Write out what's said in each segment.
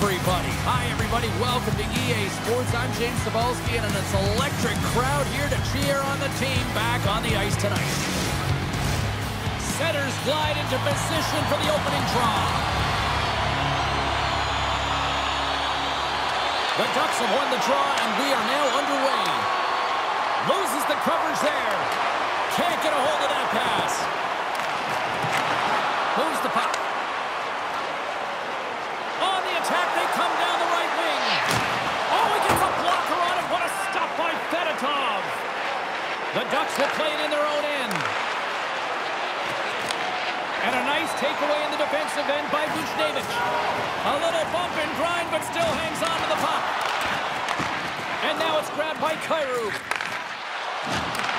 everybody. Hi, everybody. Welcome to EA Sports. I'm James Cybulski, and it's an electric crowd here to cheer on the team back on the ice tonight. Setters glide into position for the opening draw. The Ducks have won the draw, and we are now underway. Loses the coverage there. Can't get a hold of that pass. Moves the puck. Attack, they come down the right wing. Oh, he gets a blocker on it. What a stop by Fedotov. The Ducks will play it in their own end. And a nice takeaway in the defensive end by Buchnevich. A little bump and grind, but still hangs on to the puck. And now it's grabbed by Kyrou.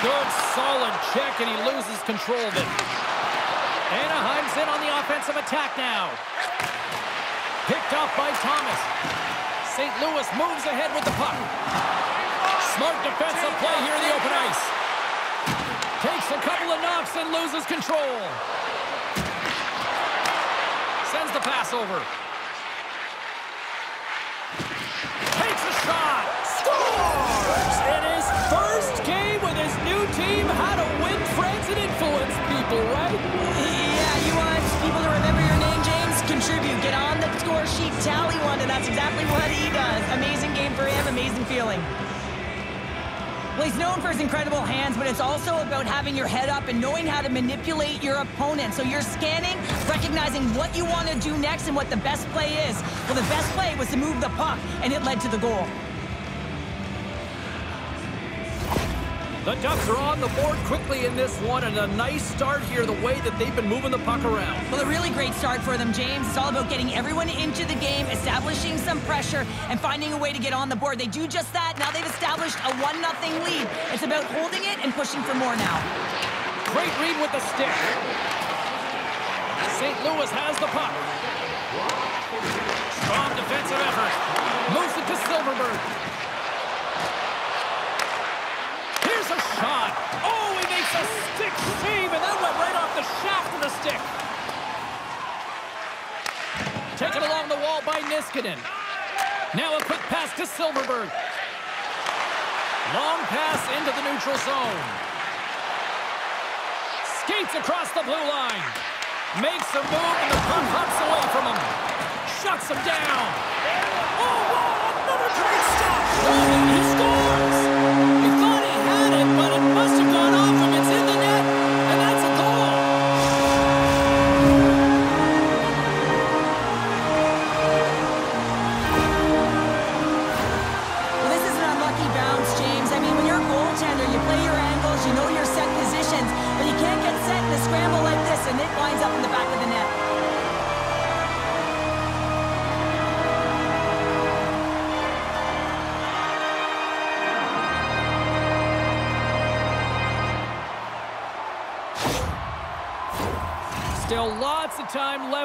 Good, solid check, and he loses control of it. Anaheim's in on the offensive attack now. Picked off by Thomas. St. Louis moves ahead with the puck. Smart defensive play here in the open ice. Takes a couple of knocks and loses control. Sends the pass over. Feeling. Well, he's known for his incredible hands, but it's also about having your head up and knowing how to manipulate your opponent. So you're scanning, recognizing what you want to do next and what the best play is. Well, the best play was to move the puck, and it led to the goal. The Ducks are on the board quickly in this one, and a nice start here, the way that they've been moving the puck around. Well, a really great start for them, James. It's all about getting everyone into the game, establishing some pressure, and finding a way to get on the board. They do just that. Now they've established a 1-0 lead. It's about holding it and pushing for more now. Great read with the stick. St. Louis has the puck. Strong defensive effort. Moves it to Silverberg. Here's a shot. A stick save, and that went right off the shaft of the stick. Taken along the wall by Niskanen. Now a quick pass to Silverberg. Long pass into the neutral zone. Skates across the blue line. Makes a move, and the puck hops away from him. Shuts him down. Oh, wow, another great stop.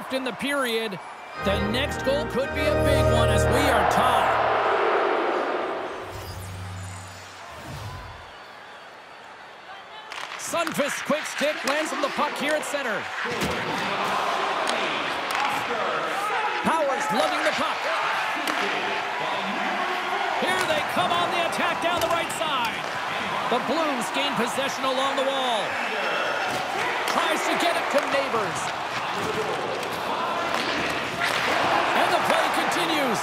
Left in the period. The next goal could be a big one as we are tied. Sundqvist quick stick lands on the puck here at center. Powers lugging the puck. Here they come on the attack down the right side. The Blues gain possession along the wall. Tries to get it to Neighbours. Continues.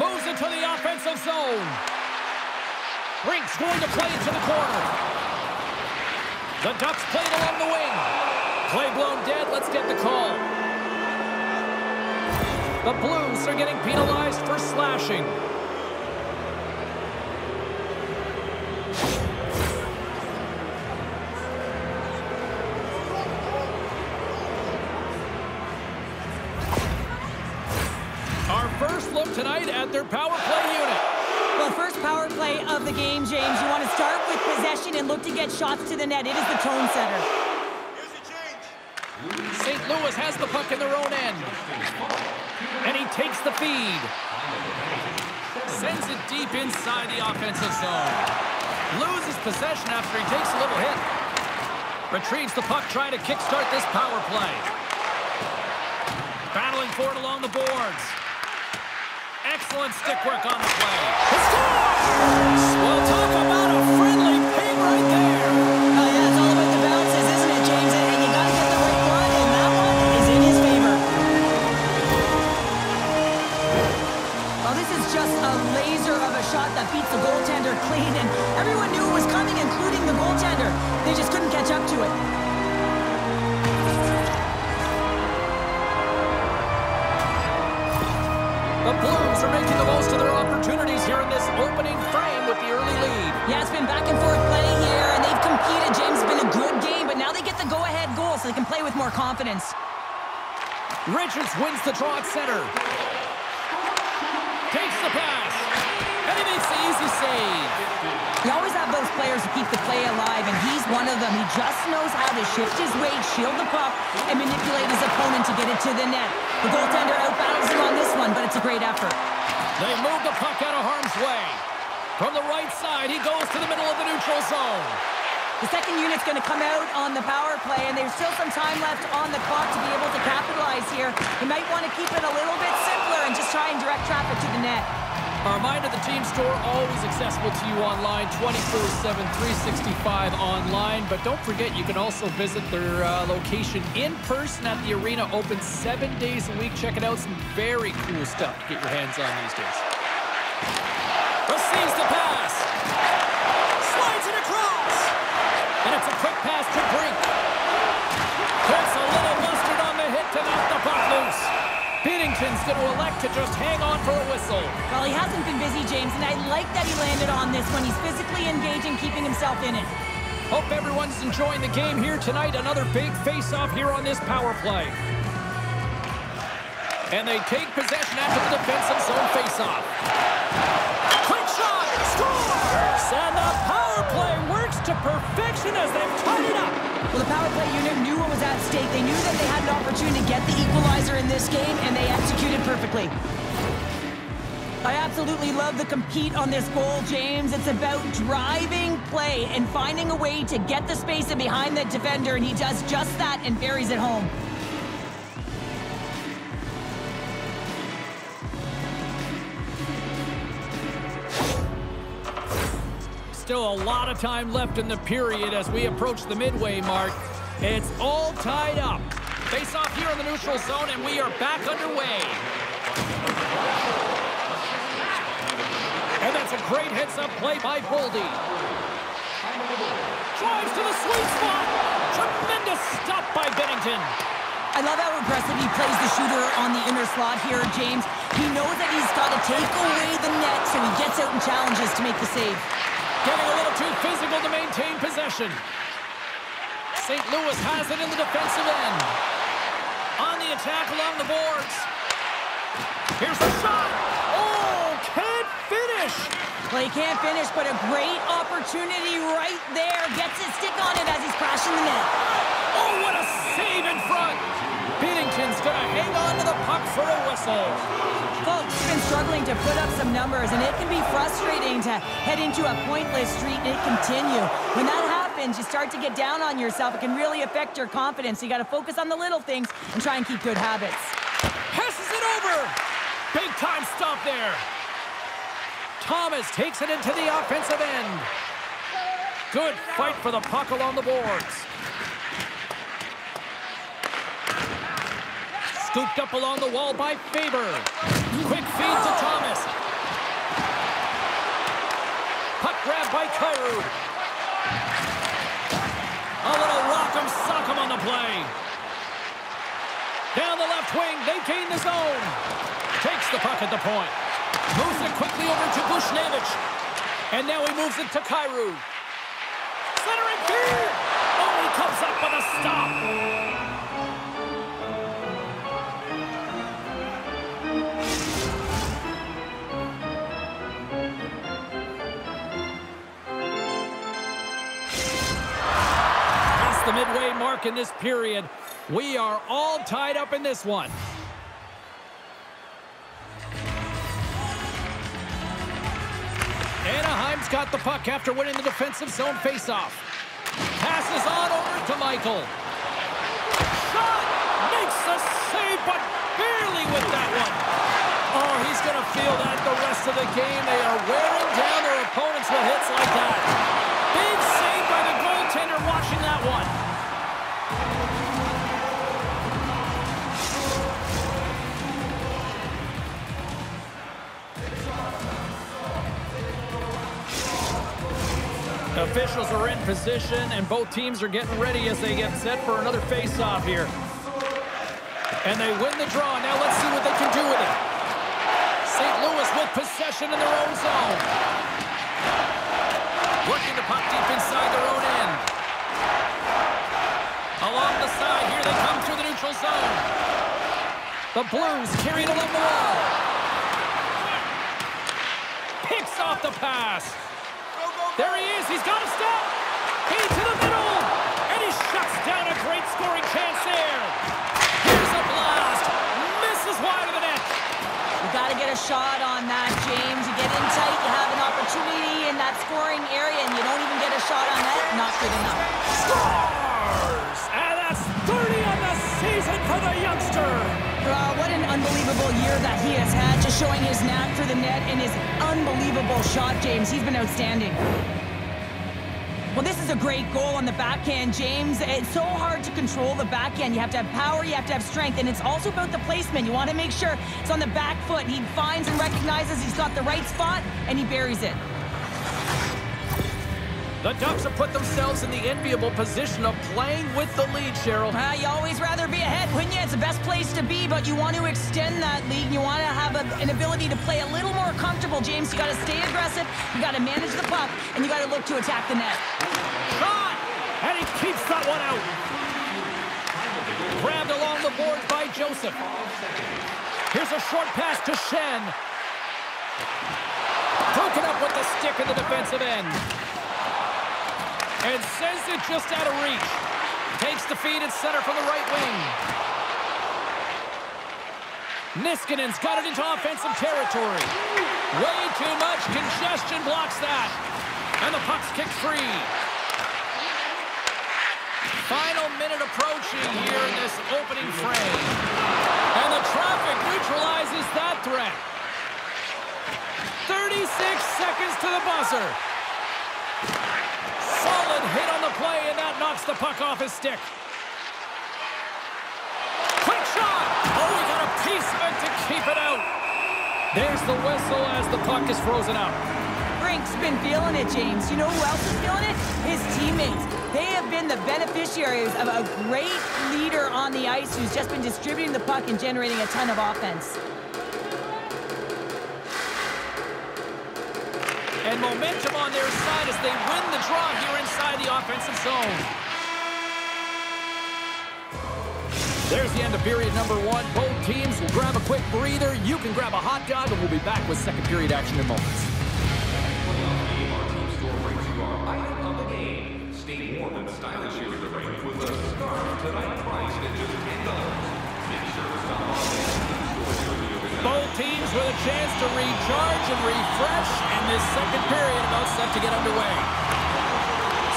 Moves into the offensive zone. Rinks going to play it to the corner. The Ducks played along the wing. Play blown dead. Let's get the call. The Blues are getting penalized for slashing. Shots to the net. It is the tone setter. St. Louis has the puck in their own end. And he takes the feed. Sends it deep inside the offensive zone. Loses possession after he takes a little hit. Retrieves the puck trying to kickstart this power play. battling for it along the boards. Excellent stick work on the play. He scores! Well, 365 online. But don't forget, you can also visit their uh, location in person at the arena, open seven days a week. Check it out, some very cool stuff to get your hands on these days. Receives the pass. Binnington's going to elect to just hang on for a whistle. Well, he hasn't been busy, James, and I like that he landed on this one. He's physically engaging, keeping himself in it. Hope everyone's enjoying the game here tonight. Another big face-off here on this power play. And they take possession after the defensive zone face-off. Quick shot! Scores! And the power play works to perfection as they've tied it up. Well, the power play unit knew what was at stake. They knew that they had an opportunity to get the equalizer in this game, and they executed perfectly. I absolutely love the compete on this goal, James. It's about driving play and finding a way to get the space in behind the defender, and he does just that and buries it home. Still a lot of time left in the period as we approach the midway mark. It's all tied up. Face off here in the neutral zone, and we are back underway. And that's a great heads-up play by Boldy. Drives to the sweet spot. Tremendous stop by Binnington. I love how aggressive he plays the shooter on the inner slot here, James. He knows that he's got to take away the net, so he gets out and challenges to make the save. Getting a little too physical to maintain possession. St. Louis has it in the defensive end. On the attack along the boards. Here's the shot. Oh, can't finish. Well, he can't finish, but a great opportunity right there. Gets his stick on it as he's crashing the net. Oh, what a save in front. Binnington's going to hang on to the puck for a whistle. Faulk's been struggling to put up some numbers, and it can be frustrating to head into a pointless streak and continue. When that happens, you start to get down on yourself. It can really affect your confidence. So you got to focus on the little things and try and keep good habits. Passes it over. Big time stop there. Thomas takes it into the offensive end. Good fight for the puck along the boards. Scooped up along the wall by Faber. Quick feed to Thomas. Puck grab by Kyrou. A little rock'em sock'em on the play. Down the left wing, they gain the zone. Takes the puck at the point. Moves it quickly over to Buchnevich. And now he moves it to Kyrou. Centering feed. Oh, he comes up with a stop. The midway mark in this period. We are all tied up in this one. Anaheim's got the puck after winning the defensive zone faceoff. Passes on over to Michael. Shot! Makes the save, but barely with that one. Oh, he's going to feel that the rest of the game. They are wearing down their opponents with hits like that. Big save by the goaltender watching that one. Officials are in position, and both teams are getting ready as they get set for another face-off here. And they win the draw. Now let's see what they can do with it. St. Louis with possession in their own zone. Deep inside their own end. Along the side, here they come through the neutral zone. The Blues carry it along the wall. Picks off the pass. There he is. He's got a step. He to the middle. And he shuts down a great scoring chance there. Here's a blast. Misses wide of the net. You got to get a shot on that, James. You get in tight, you have an opportunity in that scoring area, and you don't even get a shot on that. Not good enough. Scores! And that's 30 on the season for the youngster. Uh, what an unbelievable year that he has had, just showing his knack for the net and his unbelievable shot, James. He's been outstanding. Well, this is a great goal on the backhand, James. It's so hard to control the backhand. You have to have power, you have to have strength, and it's also about the placement. You want to make sure it's on the back foot. He finds and recognizes he's got the right spot, and he buries it. The Ducks have put themselves in the enviable position of playing with the lead, Cheryl. Uh, you always rather be ahead, wouldn't you? It's the best place to be, but you want to extend that lead. And you want to have a, an ability to play a little more comfortable, James. You got to stay aggressive, you got to manage the puck, and you got to look to attack the net. Shot! And he keeps that one out. Grabbed along the boards by Joseph. Here's a short pass to Shen. Broken up with the stick in the defensive end. And sends it just out of reach. Takes the feed at center from the right wing. Niskanen's got it into offensive territory. Way too much congestion blocks that. And the puck's kicked free. Final minute approaching here in this opening frame. And the traffic neutralizes that threat. 36 seconds to the buzzer. Solid hit on the play, and that knocks the puck off his stick. Quick shot! Oh, he got a piece of it to keep it out. There's the whistle as the puck is frozen up. Brink's been feeling it, James. You know who else is feeling it? His teammates. They have been the beneficiaries of a great leader on the ice who's just been distributing the puck and generating a ton of offense. And momentum on their side as they win the draw here inside the offensive zone. There's the end of period number one. Both teams will grab a quick breather. You can grab a hot dog, and we'll be back with second period action in moments. Teams with a chance to recharge and refresh, and this second period about set to get underway.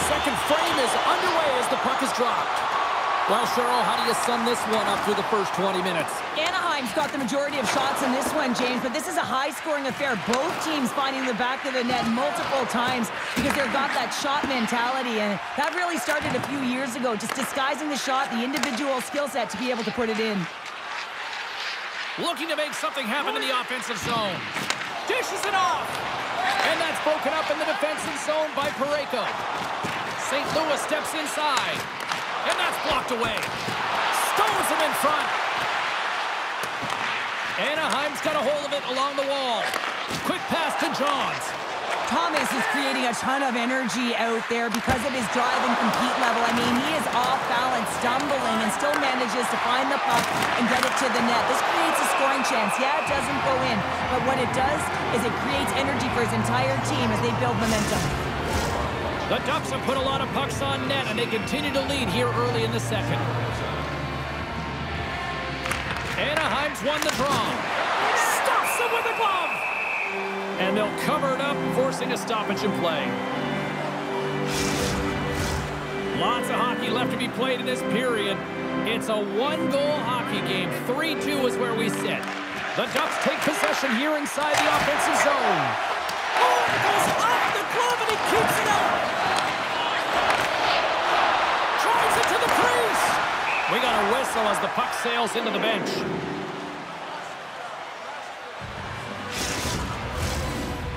Second frame is underway as the puck is dropped. Well, Cheryl, how do you sum this one up through the first 20 minutes? Anaheim's got the majority of shots in this one, James, but this is a high-scoring affair. Both teams finding the back of the net multiple times because they've got that shot mentality, and that really started a few years ago, just disguising the shot, the individual skill set to be able to put it in. Looking to make something happen in the offensive zone. Dishes it off. And that's broken up in the defensive zone by Parayko. St. Louis steps inside. And that's blocked away. Stones him in front. Anaheim's got a hold of it along the wall. Quick pass to Johns. Thomas is creating a ton of energy out there because of his drive and compete level. I mean, he is off balance, stumbling, and still manages to find the puck and get it to the net. This creates a scoring chance. Yeah, it doesn't go in, but what it does is it creates energy for his entire team as they build momentum. The Ducks have put a lot of pucks on net, and they continue to lead here early in the second. Anaheim's won the draw. Stops him with a glove. And they'll cover it up, forcing a stoppage in play. Lots of hockey left to be played in this period. It's a one-goal hockey game. 3-2 is where we sit. The Ducks take possession here inside the offensive zone. Oh, it goes off the glove and he keeps it out. Drives it to the crease. We got a whistle as the puck sails into the bench.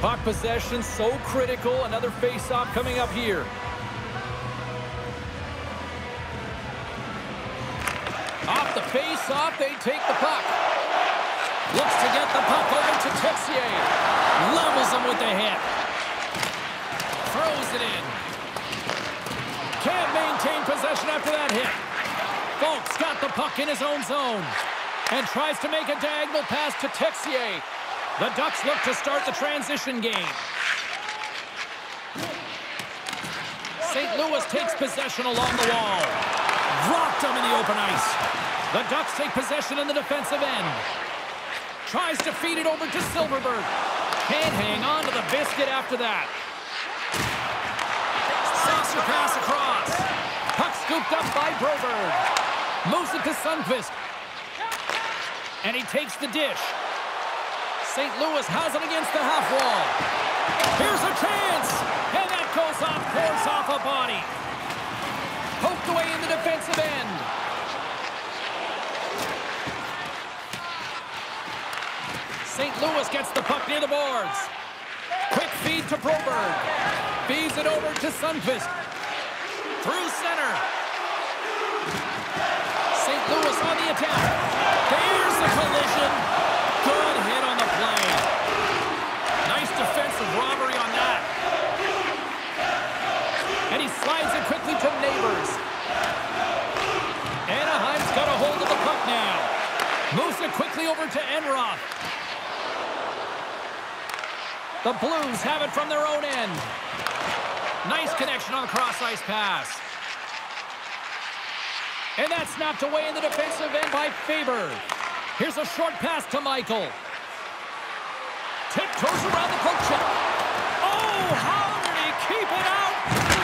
Puck possession so critical. Another face-off coming up here. Off the face-off, they take the puck. Looks to get the puck over to Texier. Levels him with the hit. Throws it in. Can't maintain possession after that hit. Faulk's got the puck in his own zone. And tries to make a diagonal pass to Texier. The Ducks look to start the transition game. St. Louis takes possession along the wall. Dropped him in the open ice. The Ducks take possession in the defensive end. Tries to feed it over to Silverberg. Can't hang on to the biscuit after that. Saucer pass across. Puck scooped up by Broberg. Moves it to Sundqvist. And he takes the dish. St. Louis has it against the half wall. Here's a chance. And that goes off course off a body. Poked away in the defensive end. St. Louis gets the puck near the boards. Quick feed to Broberg. Feeds it over to Sundqvist. Through center. St. Louis on the attack. There's the collision. Good hit on the play. Defensive robbery on that. And he slides it quickly to Neighbours. Anaheim's got a hold of the puck now. Moves it quickly over to Enroth. The Blues have it from their own end. Nice connection on the cross-ice pass. And that's snapped away in the defensive end by Faber. Here's a short pass to Michael. Tiptoes around the poke check. Oh, how did he keep it out?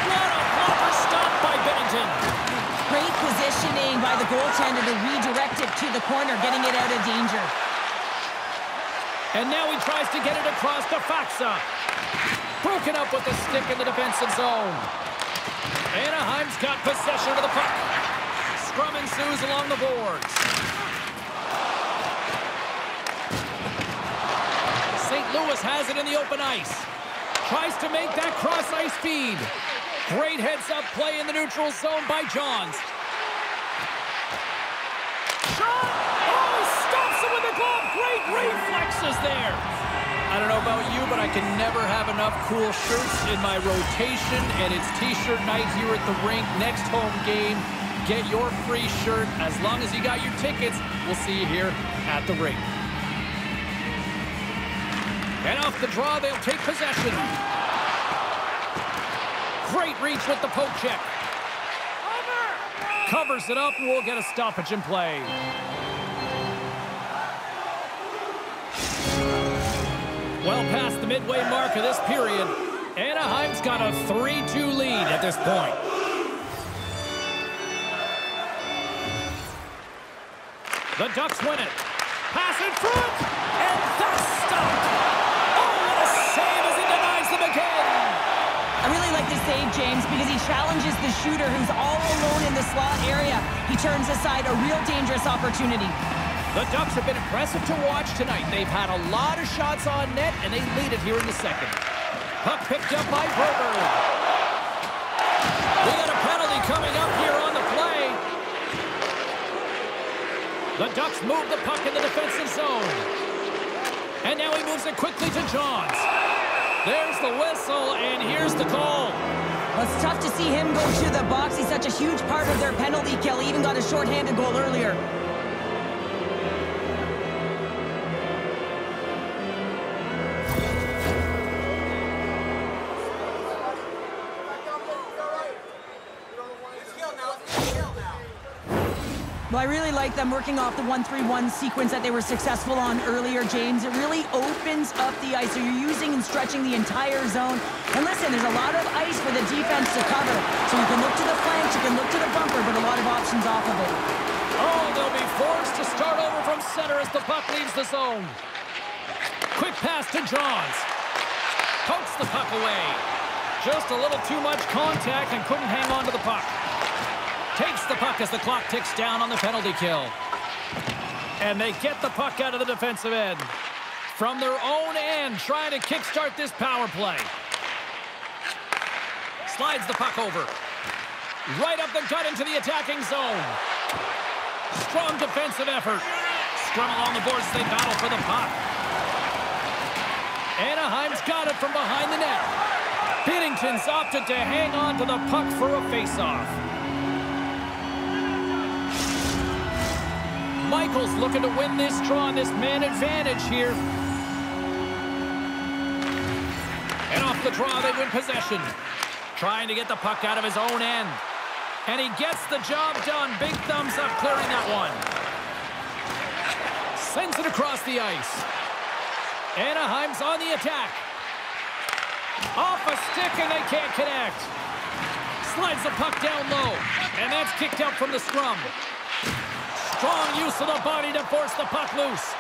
What a blocker stop by Binnington. Great positioning by the goaltender to redirect it to the corner, getting it out of danger. And now he tries to get it across to Faksa. Broken up with the stick in the defensive zone. Anaheim's got possession of the puck. Scrum ensues along the boards. St. Louis has it in the open ice. Tries to make that cross-ice feed. Great heads-up play in the neutral zone by Johns. Shot! Oh, he stops it with the glove. Great reflexes there. I don't know about you, but I can never have enough cool shirts in my rotation, and it's T-shirt night here at the rink. Next home game, get your free shirt. As long as you got your tickets, we'll see you here at the rink. And off the draw, they'll take possession. Great reach with the poke check. Covers it up, and we'll get a stoppage in play. Well past the midway mark of this period, Anaheim's got a 3-2 lead at this point. The Ducks win it. Pass in front, and that's stopped. Oh, what a save as he denies them again. I really like this save, James, because he challenges the shooter who's all alone in the slot area. He turns aside a real dangerous opportunity. The Ducks have been impressive to watch tonight. They've had a lot of shots on net, and they lead it here in the second. Puck picked up by Broberg. We got a penalty coming up here on the play. The Ducks move the puck in the defensive zone. And now he moves it quickly to Johns. There's the whistle, and here's the call. Well, it's tough to see him go to the box. He's such a huge part of their penalty kill. He even got a shorthanded goal earlier. I really like them working off the 1-3-1 sequence that they were successful on earlier, James. It really opens up the ice. So you're using and stretching the entire zone. And listen, there's a lot of ice for the defense to cover. So you can look to the flanks, you can look to the bumper, but a lot of options off of it. Oh, they'll be forced to start over from center as the puck leaves the zone. Quick pass to Johns. Pokes the puck away. Just a little too much contact and couldn't hang on to the puck. Takes the puck as the clock ticks down on the penalty kill. And they get the puck out of the defensive end. From their own end, trying to kickstart this power play. Slides the puck over. Right up the gut into the attacking zone. Strong defensive effort. Scrum along the boards as they battle for the puck. Anaheim's got it from behind the net. Binnington's opted to hang on to the puck for a faceoff. Michaels looking to win this draw on this man advantage here. And off the draw, they win possession. Trying to get the puck out of his own end. And he gets the job done. Big thumbs up clearing that one. Sends it across the ice. Anaheim's on the attack. Off a stick and they can't connect. Slides the puck down low. And that's kicked out from the scrum. Strong use of the body to force the puck loose.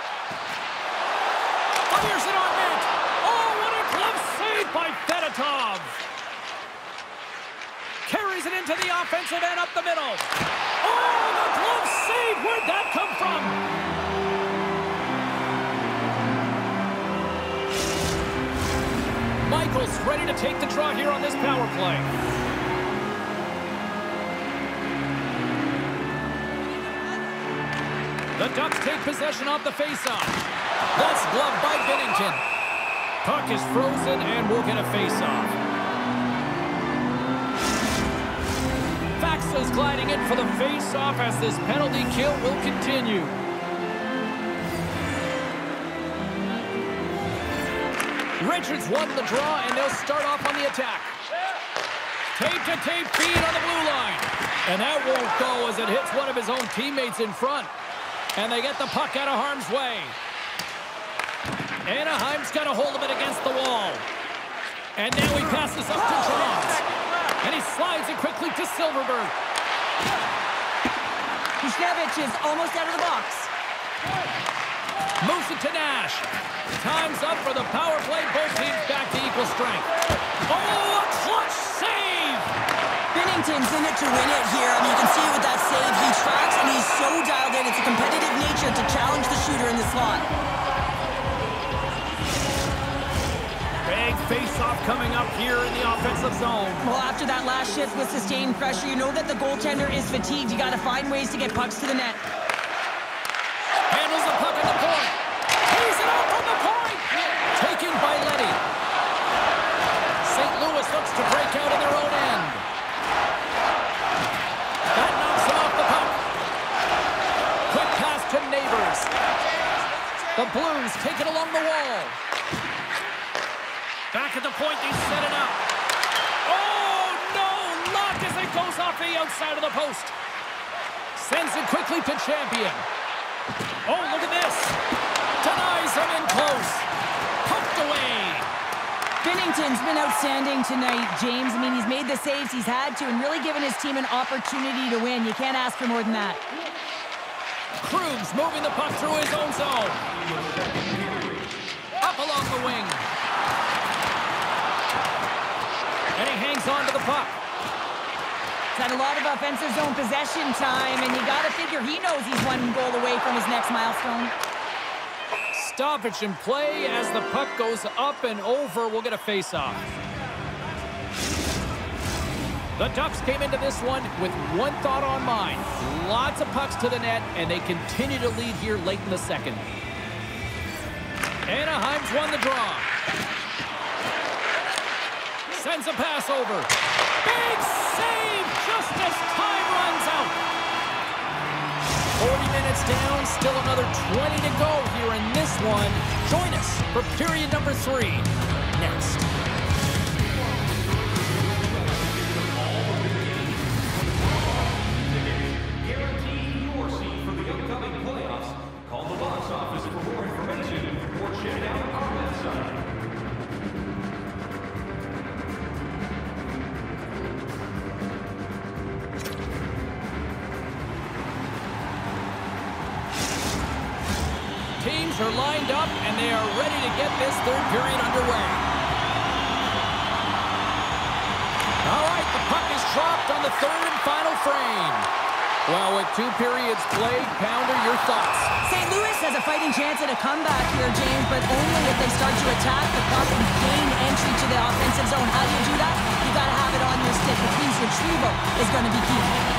Fires it on net. Oh, what a glove save by Fedotov. Carries it into the offensive end up the middle. Oh, the glove save. Where'd that come from? Michaels ready to take the draw here on this power play. The Ducks take possession off the faceoff. That's gloved by Binnington. Puck is frozen and we'll get a faceoff. Faksa's gliding in for the faceoff as this penalty kill will continue. Richards won the draw, and they'll start off on the attack. Tape-to-tape feed on the blue line. And that won't go as it hits one of his own teammates in front. And they get the puck out of harm's way. Anaheim's got a hold of it against the wall. And now he passes up to Johns. And he slides it quickly to Silverberg. Buchnevich is almost out of the box. Moves it to Nash. Time's up for the power play. Both teams back to equal strength. Oh, a clutch save! Binnington's in it to win it here. I mean, you can see it with that save. He tracks and he's so dialed in. It's a competitive nature to challenge the shooter in the slot. Big face-off coming up here in the offensive zone. Well, after that last shift with sustained pressure, you know that the goaltender is fatigued. You got to find ways to get pucks to the net. Handles the puck at the point. He's it out from the point. Taken by Leddy. St. Louis looks to break out in their own end. That knocks him off the puck. Quick pass to Neighbours. The Blues take it along the wall. Back at the point, they set it up. Oh, no! Lock as it goes off the outside of the post. Sends it quickly to Champion. Oh, look at this. Denies him in close. Poked away. Binnington's been outstanding tonight, James. I mean, he's made the saves he's had to and really given his team an opportunity to win. You can't ask for more than that. Krug's moving the puck through his own zone. Up along the wing. And he hangs on to the puck. He's had a lot of offensive zone possession time, and you got to figure he knows he's one goal away from his next milestone. Stoppage in play as the puck goes up and over. We'll get a face-off. The Ducks came into this one with one thought on mind. Lots of pucks to the net, and they continue to lead here late in the second. Anaheim's won the draw. Sends a pass over. Big save just as time runs out. 40 minutes down, still another 20 to go here in this one. Join us for period number three next. retrieval is going to be key.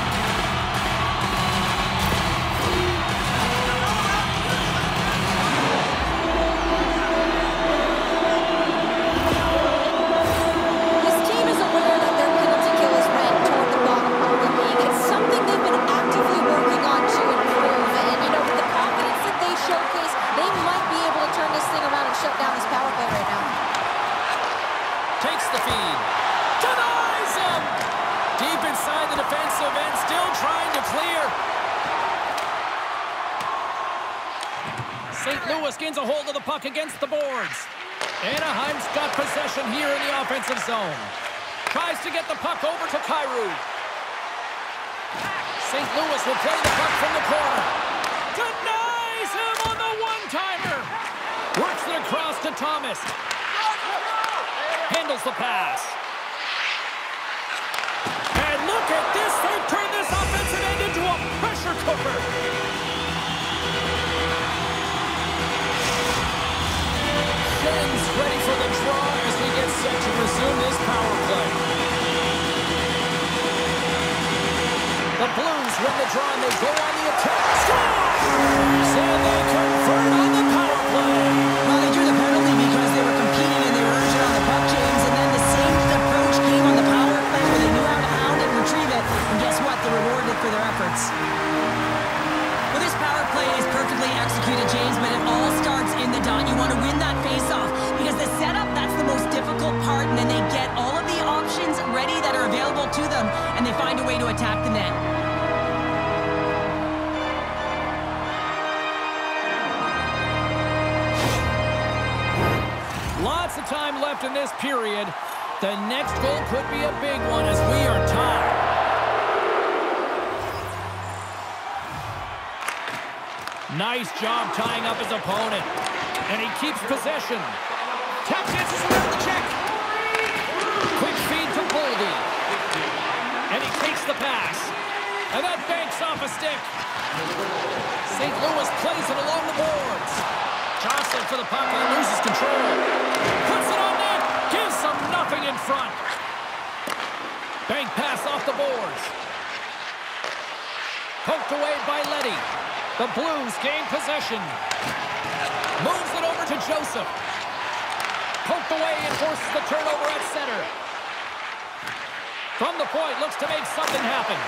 From the point, looks to make something happen.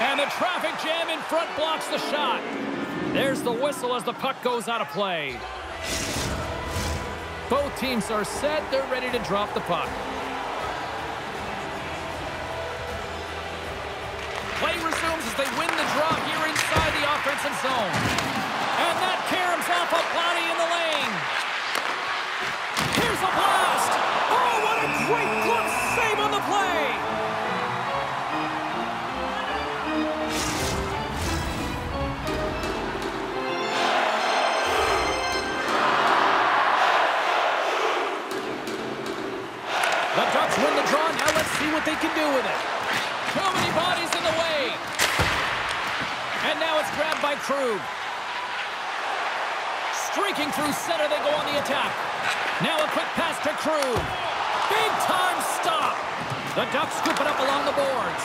And the traffic jam in front blocks the shot. There's the whistle as the puck goes out of play. Both teams are set. They're ready to drop the puck. Play resumes as they win the draw here inside the offensive zone. And that caroms off a body in the lane. see what they can do with it. Too many bodies in the way. And now it's grabbed by Krug. Streaking through center, they go on the attack. Now a quick pass to Krug. Big time stop. The Ducks scoop it up along the boards.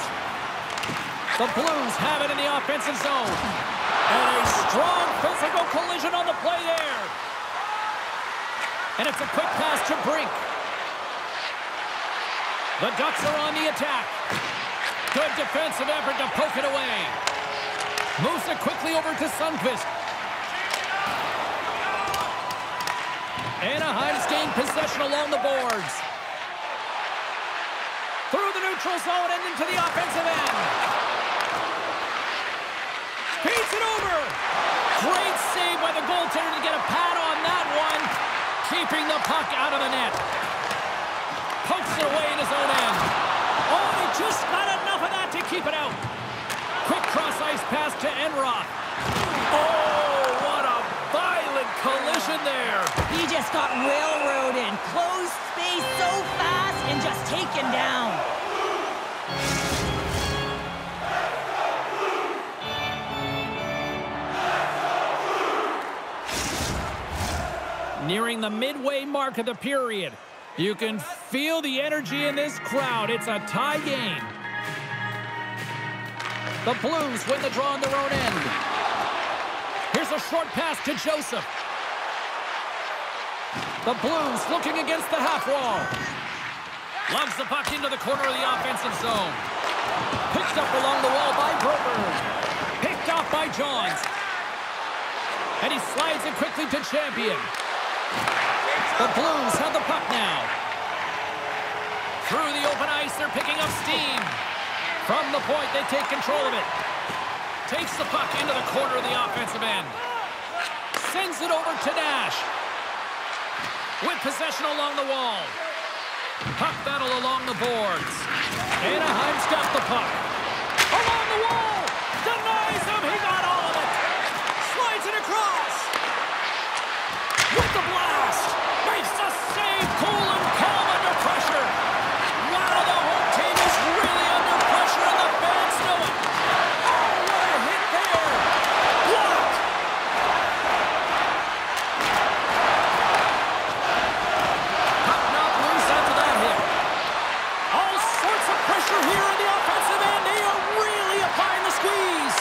The Blues have it in the offensive zone. And a strong physical collision on the play there. And it's a quick pass to Brink. The Ducks are on the attack. Good defensive effort to poke it away. Moves it quickly over to Sundqvist. Anaheim's gained possession along the boards. Through the neutral zone and into the offensive end. Beats it over. Great save by the goaltender to get a pad on that one. Keeping the puck out of the net pokes it away in his own end. Oh, he just got enough of that to keep it out. Quick cross-ice pass to Enroth. Oh, what a violent collision there. He just got railroaded. Closed space so fast and just taken down. Nearing the midway mark of the period. You can feel the energy in this crowd. It's a tie game. The Blues win the draw on their own end. Here's a short pass to Joseph. The Blues looking against the half wall. Loves the puck into the corner of the offensive zone. Picked up along the wall by Broberg. Picked off by Johns. And he slides it quickly to Champion. The Blues have the puck now. Through the open ice, they're picking up steam. From the point, they take control of it. Takes the puck into the corner of the offensive end. Sends it over to Nash. With possession along the wall. Puck battle along the boards. Anaheim's got the puck. Along the wall. Denies him. He got all of it. Slides it across. With the blast. Makes the save. Cool and calm under pressure. Wow, the home team is really under pressure and the fans know it. Oh, what a hit there. Blocked. Puck knocked loose after that hit. All sorts of pressure here in the offensive end. They are really applying the squeeze.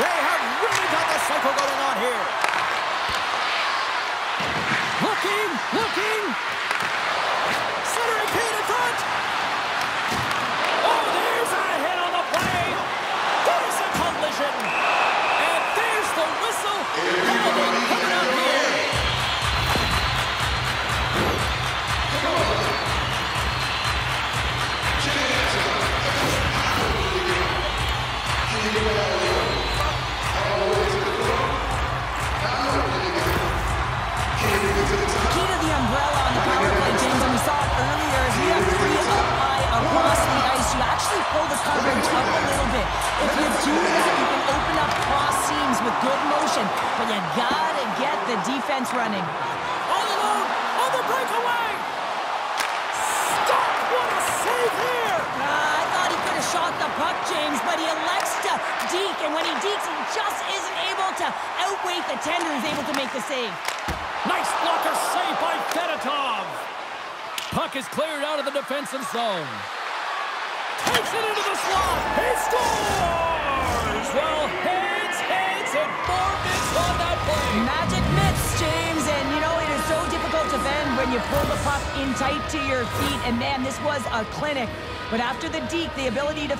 They have really got the cycle going on here. Looking,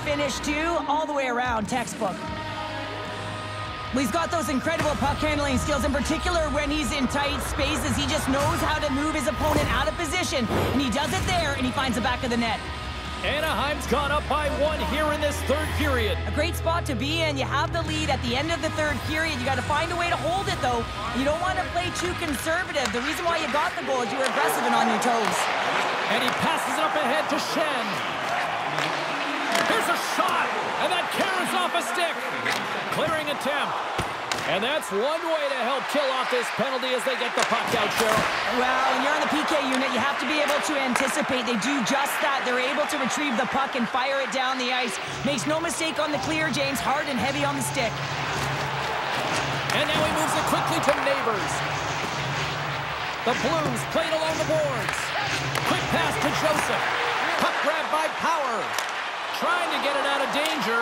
finish too, all the way around, textbook. He's got those incredible puck handling skills, in particular when he's in tight spaces. He just knows how to move his opponent out of position, and he does it there, and he finds the back of the net. Anaheim's gone up by one here in this third period. A great spot to be in. You have the lead at the end of the third period. You got to find a way to hold it, though. You don't want to play too conservative. The reason why you got the goal is you were aggressive and on your toes. And he passes it up ahead to Shen. Here's a shot, and that carries off a stick. Clearing attempt. And that's one way to help kill off this penalty as they get the puck out, Cheryl. Well, when you're on the PK unit, you have to be able to anticipate. They do just that. They're able to retrieve the puck and fire it down the ice. Makes no mistake on the clear, James. Hard and heavy on the stick. And now he moves it quickly to Neighbours. The Blues played along the boards. Quick pass to Joseph. Puck grab by Power. Trying to get it out of danger.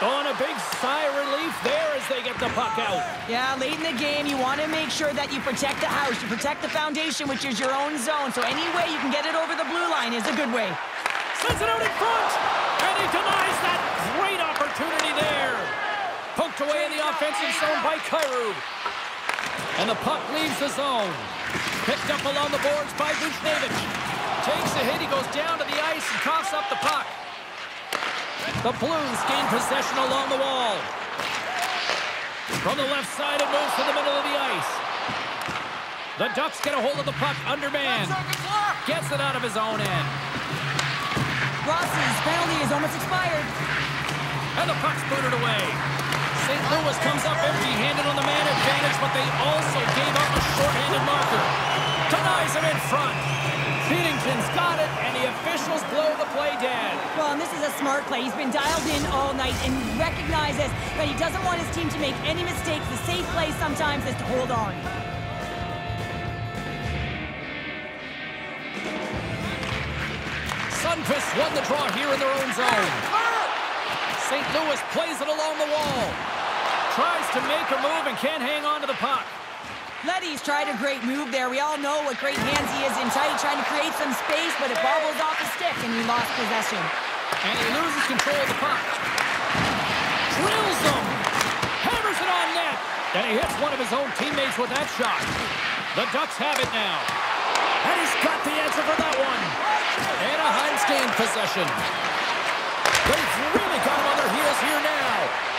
On a big sigh of relief there as they get the puck out. Yeah, late in the game, you want to make sure that you protect the house. You protect the foundation, which is your own zone. So any way you can get it over the blue line is a good way. Sends it out in front. And he denies that great opportunity there. Poked away in the offensive zone by Kyrou. And the puck leaves the zone. Picked up along the boards by Buchnevich. Takes a hit. He goes down to the ice and coughs up the puck. The Blues gain possession along the wall. From the left side, it moves to the middle of the ice. The Ducks get a hold of the puck undermanned. Gets it out of his own end. Ross's penalty is almost expired. And the puck's booted away. St. Louis comes up empty-handed on the man advantage, but they also gave up a short-handed marker. Denies him in front. Binnington's got it, and the officials blow the play dead. Well, and this is a smart play. He's been dialed in all night and recognizes that he doesn't want his team to make any mistakes. The safe play sometimes is to hold on. Sundqvist won the draw here in their own zone. St. Louis plays it along the wall. Tries to make a move and can't hang on to the puck. Leddy's tried a great move there. We all know what great hands he is in tight, trying to create some space, but it bobbles off the stick, and he lost possession. And he loses control of the puck. Drills him. Hammers it on net. And he hits one of his own teammates with that shot. The Ducks have it now. And he's got the answer for that one. Anaheim's gained possession. But he's really got him on their heels here now.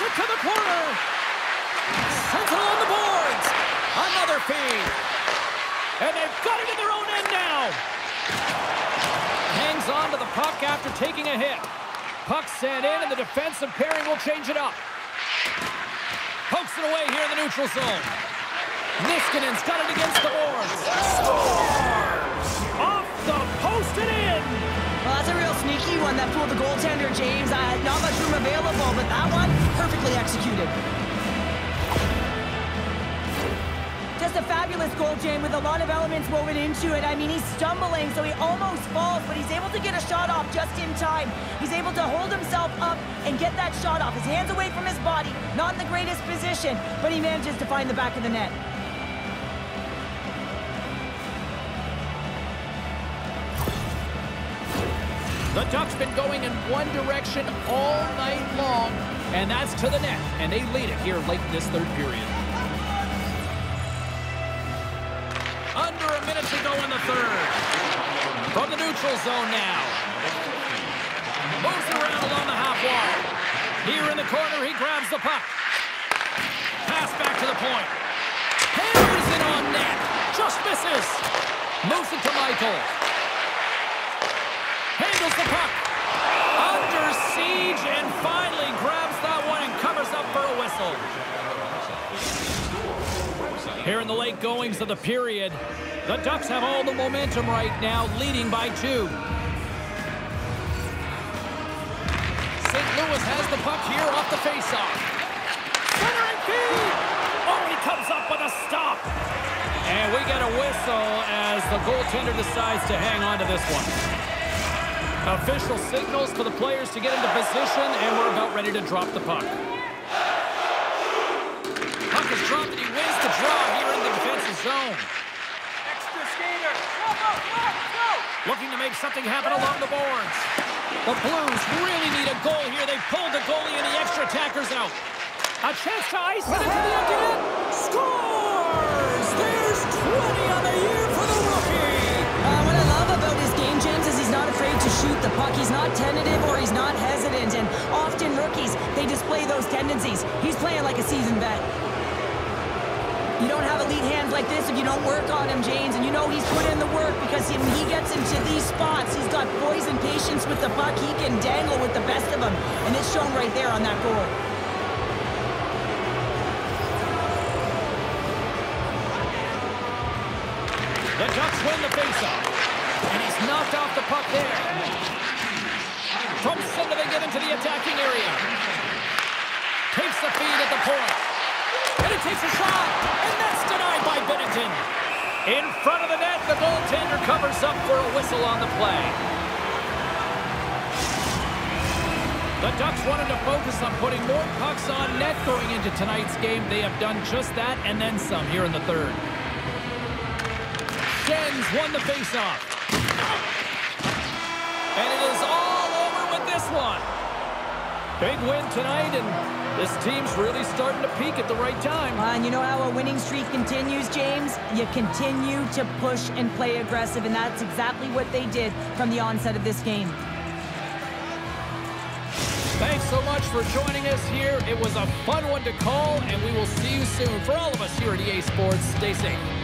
It to the corner. Sends it on the boards. Another feed. And they've got it in their own end now. Hangs on to the puck after taking a hit. Puck sent in, and the defensive pairing will change it up. Pokes it away here in the neutral zone. Niskanen's got it against the boards. Scores! One that fooled the goaltender, James. Uh, not much room available, but that one, perfectly executed. Just a fabulous goal, James, with a lot of elements woven into it. I mean, he's stumbling, so he almost falls, but he's able to get a shot off just in time. He's able to hold himself up and get that shot off. His hands away from his body, not in the greatest position, but he manages to find the back of the net. The Ducks been going in one direction all night long, and that's to the net, and they lead it here late in this third period. Under a minute to go in the third. From the neutral zone now. Moves around along the half wall. Here in the corner, he grabs the puck. Pass back to the point. Hammers it on net. Just misses. Moves it to Michael. Handles the puck. Under siege and finally grabs that one and covers up for a whistle. Here in the late goings of the period, the Ducks have all the momentum right now, leading by two. St. Louis has the puck here off the faceoff. Centering feed! Oh, he comes up with a stop. And we get a whistle as the goaltender decides to hang on to this one. Official signals for the players to get into position, and we're about ready to drop the puck. Puck is dropped, and he wins the draw here in the defensive zone. Extra skater. Go, go, go. Looking to make something happen along the boards. The Blues really need a goal here. They pulled the goalie and the extra attackers out. A chance to ice it into the empty net. Scores! There's 20 on the year shoot the puck. He's not tentative or he's not hesitant. And often rookies, they display those tendencies. He's playing like a seasoned vet. You don't have elite hands like this if you don't work on him, James. And you know he's put in the work because he, when he gets into these spots, he's got poise and patience with the puck. He can dangle with the best of them. And it's shown right there on that goal. Knocked off the puck there. From they get into the attacking area. Takes the feed at the point. And he takes a shot. And that's denied by Binnington. In front of the net, the goaltender covers up for a whistle on the play. The Ducks wanted to focus on putting more pucks on net going into tonight's game. They have done just that and then some here in the third. Jens won the faceoff. And it is all over with this one. Big win tonight, and this team's really starting to peak at the right time. Uh, and you know how a winning streak continues, James? You continue to push and play aggressive, and that's exactly what they did from the onset of this game. Thanks so much for joining us here. It was a fun one to call, and we will see you soon. For all of us here at EA Sports, stay safe.